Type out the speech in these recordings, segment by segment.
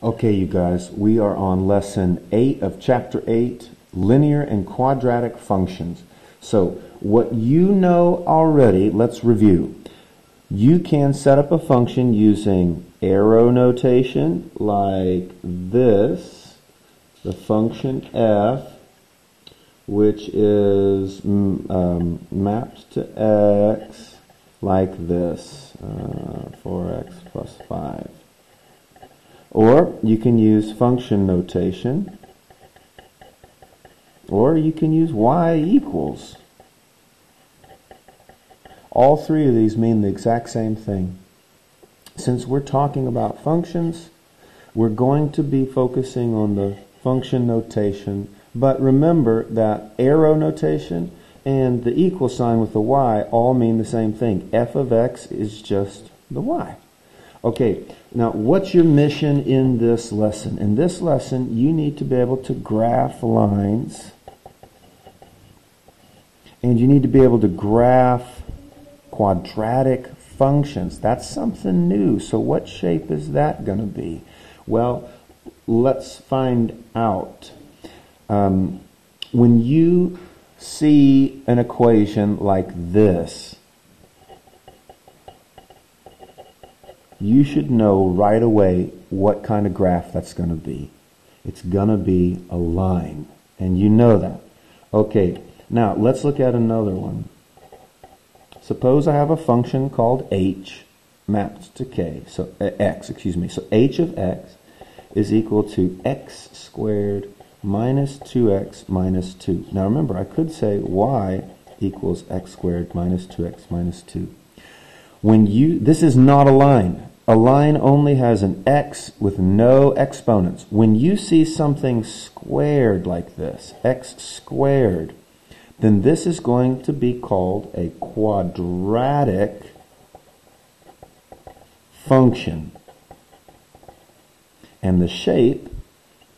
Okay, you guys, we are on lesson 8 of chapter 8, linear and quadratic functions. So, what you know already, let's review. You can set up a function using arrow notation like this, the function f, which is mm, um, mapped to x like this, uh, 4x plus 5. Or you can use function notation, or you can use y equals. All three of these mean the exact same thing. Since we're talking about functions, we're going to be focusing on the function notation, but remember that arrow notation and the equal sign with the y all mean the same thing. f of x is just the y. Okay, now what's your mission in this lesson? In this lesson, you need to be able to graph lines and you need to be able to graph quadratic functions. That's something new. So what shape is that going to be? Well, let's find out. Um, when you see an equation like this, you should know right away what kind of graph that's going to be. It's going to be a line, and you know that. Okay, now let's look at another one. Suppose I have a function called h mapped to k, so uh, x, excuse me. So h of x is equal to x squared minus 2x minus 2. Now remember, I could say y equals x squared minus 2x minus 2. When you, this is not a line. A line only has an x with no exponents. When you see something squared like this, x squared, then this is going to be called a quadratic function. And the shape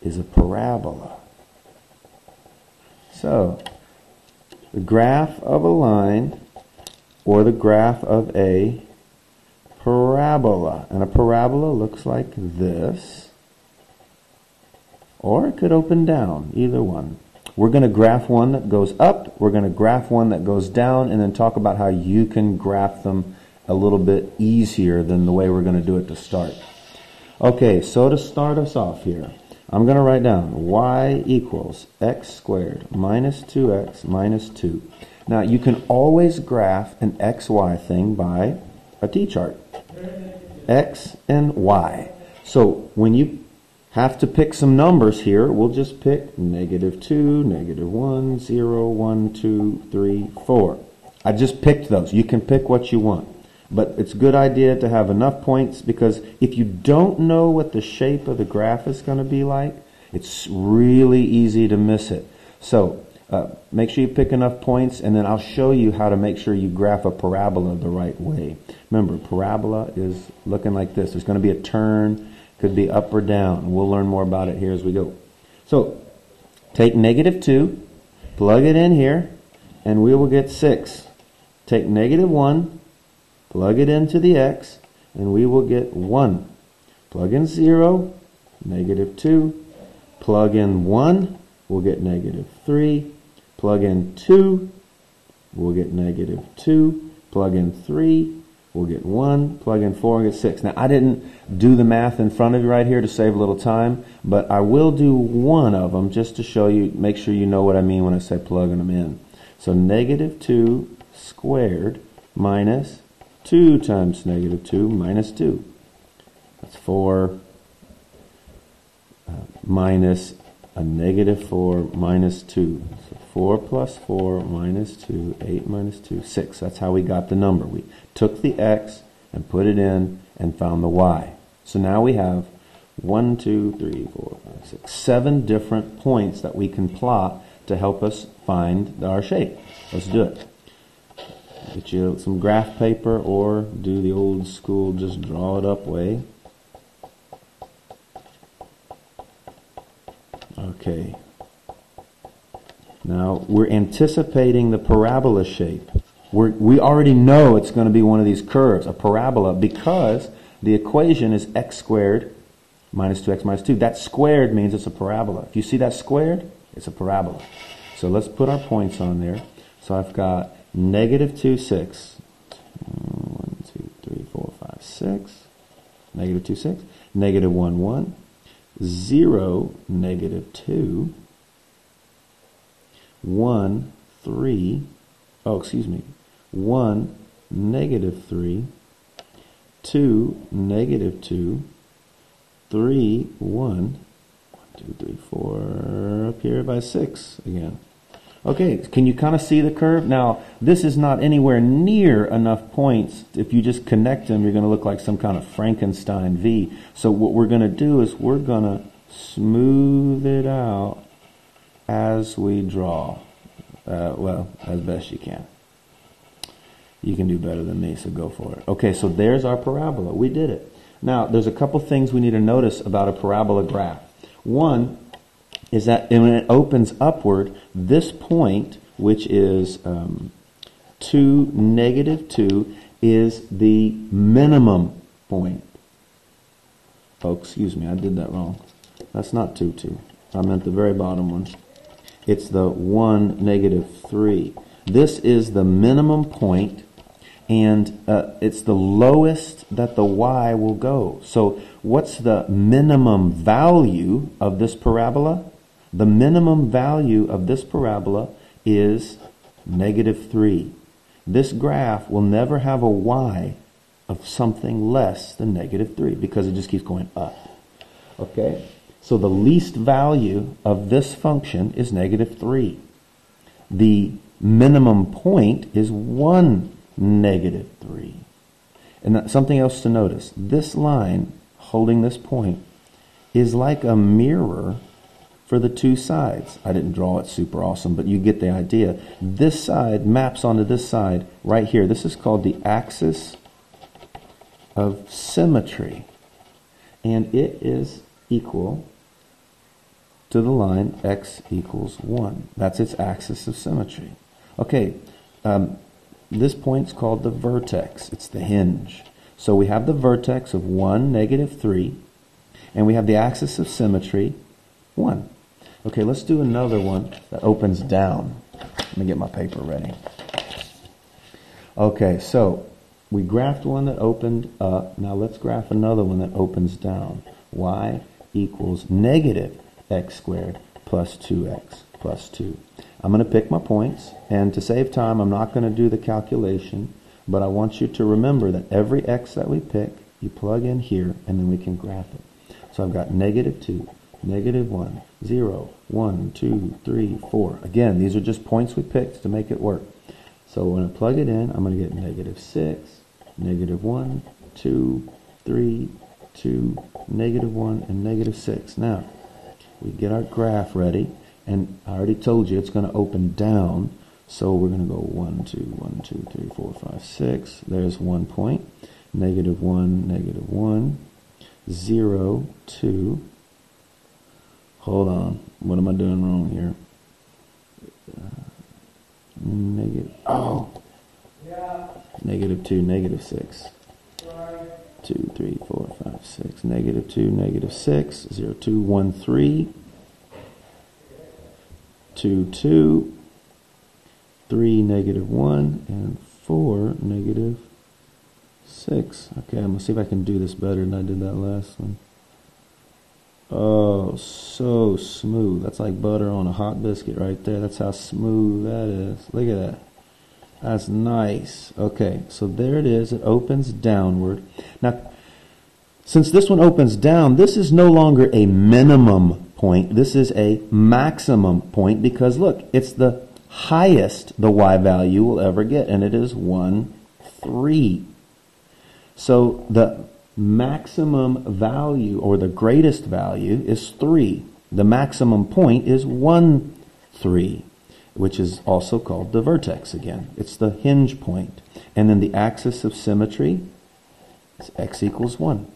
is a parabola. So, the graph of a line or the graph of a parabola. And a parabola looks like this. Or it could open down, either one. We're going to graph one that goes up, we're going to graph one that goes down, and then talk about how you can graph them a little bit easier than the way we're going to do it to start. Okay, so to start us off here, I'm going to write down y equals x squared minus 2x minus 2. Now, you can always graph an xy thing by a t-chart. X and y. So when you have to pick some numbers here, we'll just pick negative 2, negative 1, 0, 1, 2, 3, 4. I just picked those. You can pick what you want. But it's a good idea to have enough points because if you don't know what the shape of the graph is going to be like, it's really easy to miss it. So uh, make sure you pick enough points and then I'll show you how to make sure you graph a parabola the right way. Remember, parabola is looking like this. There's going to be a turn, could be up or down. We'll learn more about it here as we go. So take negative 2, plug it in here, and we will get 6. Take negative 1, Plug it into the x, and we will get 1. Plug in 0, negative 2. Plug in 1, we'll get negative 3. Plug in 2, we'll get negative 2. Plug in 3, we'll get 1. Plug in 4, we'll get 6. Now, I didn't do the math in front of you right here to save a little time, but I will do one of them just to show you, make sure you know what I mean when I say plugging them in. So negative 2 squared minus 2 times negative 2 minus 2. That's 4 uh, minus a negative 4 minus 2. So 4 plus 4 minus 2, 8 minus 2, 6. That's how we got the number. We took the x and put it in and found the y. So now we have 1, 2, 3, 4, 5, 6, 7 different points that we can plot to help us find our shape. Let's do it. Get you some graph paper or do the old school just draw it up way. Okay. Now we're anticipating the parabola shape. We're, we already know it's going to be one of these curves, a parabola, because the equation is x squared minus 2x minus 2. That squared means it's a parabola. If you see that squared, it's a parabola. So let's put our points on there. So I've got negative 2, 6. 1, 2, 3, 4, 5, 6. Negative 2, 6. Negative 1, 1. 0, negative 2. 1, 3. Oh, excuse me. 1, negative 3. 2, negative 2. 3, 1. 1, 2, 3, 4. Up here by 6 again. Okay, can you kind of see the curve? Now, this is not anywhere near enough points. If you just connect them, you're going to look like some kind of Frankenstein V. So what we're going to do is we're going to smooth it out as we draw. Uh, well, as best you can. You can do better than me, so go for it. Okay, so there's our parabola. We did it. Now, there's a couple things we need to notice about a parabola graph. One, is that when it opens upward, this point, which is um, 2, negative 2, is the minimum point. Oh, excuse me, I did that wrong. That's not 2, 2. I meant the very bottom one. It's the 1, negative 3. This is the minimum point, and uh, it's the lowest that the y will go. So what's the minimum value of this parabola? The minimum value of this parabola is negative 3. This graph will never have a y of something less than negative 3 because it just keeps going up. Okay? So the least value of this function is negative 3. The minimum point is 1 negative 3. And something else to notice. This line holding this point is like a mirror for the two sides. I didn't draw it super awesome, but you get the idea. This side maps onto this side right here. This is called the axis of symmetry. And it is equal to the line x equals 1. That's its axis of symmetry. Okay, um, this point's called the vertex. It's the hinge. So we have the vertex of 1, negative 3, and we have the axis of symmetry, 1. Okay, let's do another one that opens down. Let me get my paper ready. Okay, so we graphed one that opened up. Now let's graph another one that opens down. y equals negative x squared plus 2x plus 2. I'm going to pick my points, and to save time, I'm not going to do the calculation, but I want you to remember that every x that we pick, you plug in here, and then we can graph it. So I've got negative 2, negative 1, 0, 1, 2, 3, 4. Again, these are just points we picked to make it work. So when I plug it in, I'm going to get negative 6, negative 1, 2, 3, 2, negative 1, and negative 6. Now, we get our graph ready, and I already told you it's going to open down. So we're going to go 1, 2, 1, 2, 3, 4, 5, 6. There's one Negative 1, negative 1, 0, 2, Hold on. What am I doing wrong here? Uh, negative. Oh. Yeah. Negative 2, negative 6. Right. 2, 3, 4, 5, 6. Negative 2, negative 6. 0, 2, 1, 3. 2, 2. 3, negative 1. And 4, negative 6. Okay, I'm going to see if I can do this better than I did that last one. Oh, so smooth. That's like butter on a hot biscuit right there. That's how smooth that is. Look at that. That's nice. Okay, so there it is. It opens downward. Now, since this one opens down, this is no longer a minimum point. This is a maximum point because look, it's the highest the y value will ever get, and it is 1, 3. So the maximum value or the greatest value is 3. The maximum point is 1, 3, which is also called the vertex again. It's the hinge point. And then the axis of symmetry is x equals 1.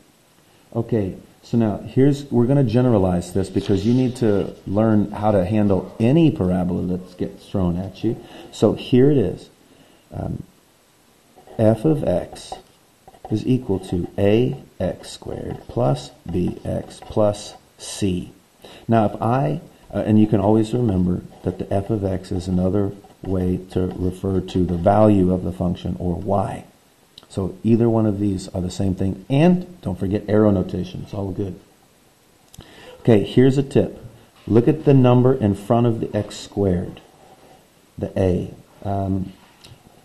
Okay, so now here's, we're going to generalize this because you need to learn how to handle any parabola that gets thrown at you. So here it is. Um, f of x is equal to ax squared plus bx plus c. Now if I, uh, and you can always remember that the f of x is another way to refer to the value of the function or y. So either one of these are the same thing. And don't forget arrow notation. It's all good. Okay, here's a tip. Look at the number in front of the x squared, the a. Um,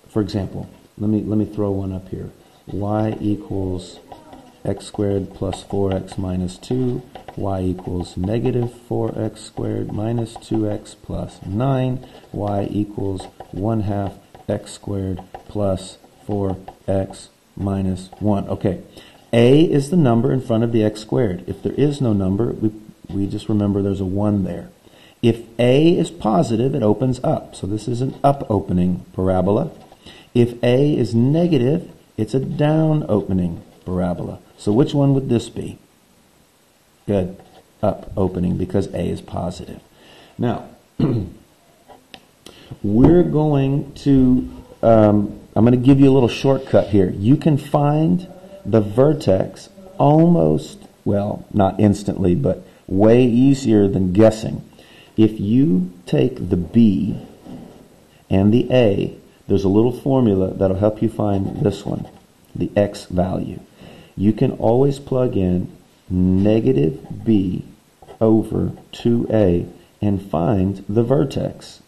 for example, let me, let me throw one up here. y equals x squared plus 4x minus 2, y equals negative 4x squared minus 2x plus 9, y equals 1 half x squared plus 4x minus 1. Okay, a is the number in front of the x squared. If there is no number, we, we just remember there's a 1 there. If a is positive, it opens up. So this is an up opening parabola. If a is negative, it's a down opening parabola. So which one would this be? Good. Up opening because a is positive. Now, we're going to um, I'm going to give you a little shortcut here. You can find the vertex almost, well, not instantly, but way easier than guessing. If you take the B and the A, there's a little formula that'll help you find this one, the X value. You can always plug in negative B over 2A and find the vertex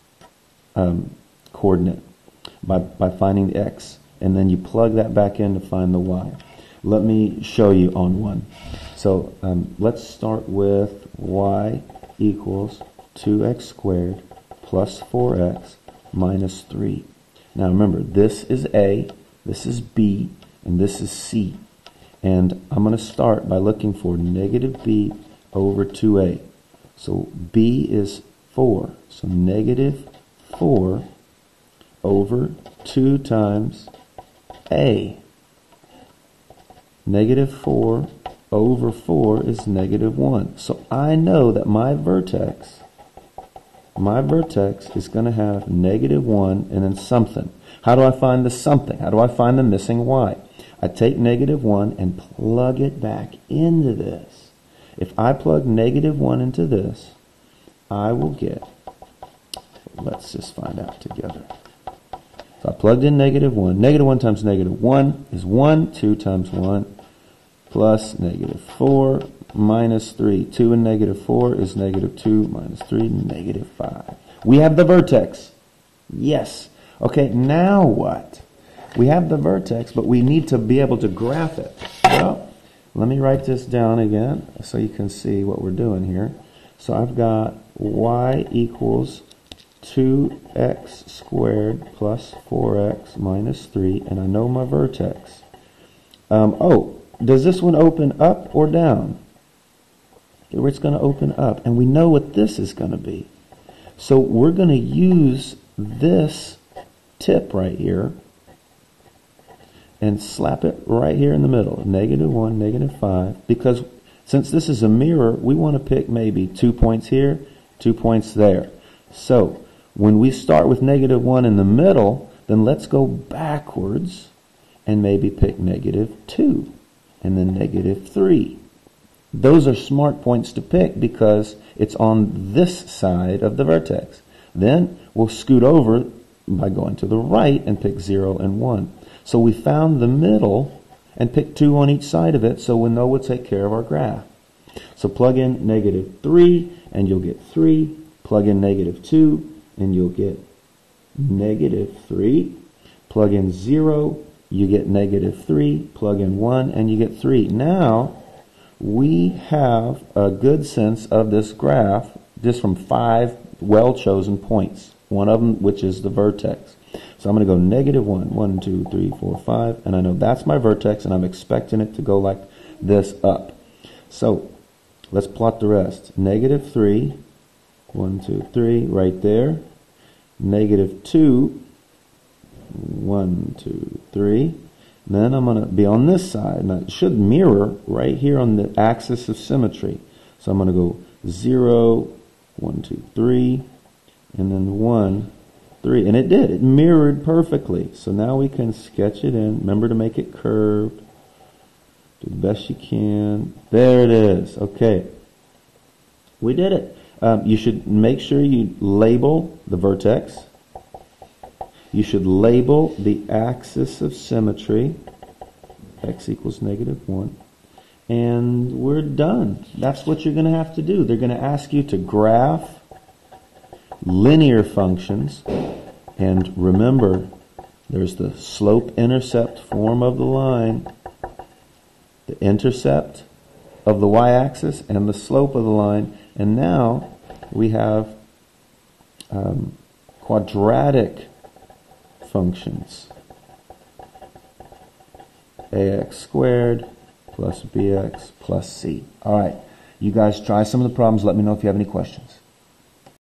um, coordinate by, by finding the x. And then you plug that back in to find the y. Let me show you on one. So um, let's start with y equals 2x squared plus 4x minus 3. Now remember, this is A, this is B, and this is C. And I'm going to start by looking for negative B over 2A. So B is 4. So negative 4 over 2 times a. Negative 4 over 4 is negative 1. So I know that my vertex, my vertex is going to have negative 1 and then something. How do I find the something? How do I find the missing y? I take negative 1 and plug it back into this. If I plug negative 1 into this, I will get, let's just find out together. So I plugged in negative 1. Negative 1 times negative 1 is 1. 2 times 1 plus negative 4 minus 3. 2 and negative 4 is negative 2 minus 3, negative 5. We have the vertex. Yes. Okay, now what? We have the vertex, but we need to be able to graph it. Well, let me write this down again so you can see what we're doing here. So I've got y equals 2x squared plus 4x minus 3, and I know my vertex. Um, oh, does this one open up or down? It's going to open up, and we know what this is going to be. So we're going to use this tip right here and slap it right here in the middle, negative 1, negative 5, because since this is a mirror, we want to pick maybe two points here, two points there. So when we start with negative 1 in the middle, then let's go backwards and maybe pick negative 2 and then negative 3. Those are smart points to pick because it's on this side of the vertex. Then we'll scoot over by going to the right and pick 0 and 1. So we found the middle and picked 2 on each side of it so we know we'll take care of our graph. So plug in negative 3 and you'll get 3. Plug in negative 2 and you'll get negative 3. Plug in 0, you get negative 3. Plug in 1, and you get 3. Now, we have a good sense of this graph just from five well-chosen points, one of them which is the vertex. So I'm going to go negative 1, 1, 2, 3, 4, 5, and I know that's my vertex, and I'm expecting it to go like this up. So let's plot the rest. Negative 3, 1, 2, 3, right there negative 2, 1, 2, 3. Then I'm going to be on this side, and it should mirror right here on the axis of symmetry. So I'm going to go 0, 1, 2, 3, and then 1, 3. And it did. It mirrored perfectly. So now we can sketch it in. Remember to make it curved. Do the best you can. There it is. Okay. We did it. Um, you should make sure you label the vertex. You should label the axis of symmetry. x equals negative 1. And we're done. That's what you're going to have to do. They're going to ask you to graph linear functions. And remember, there's the slope-intercept form of the line, the intercept of the y-axis, and the slope of the line. And now we have um, quadratic functions. ax squared plus bx plus c. All right, you guys try some of the problems. Let me know if you have any questions.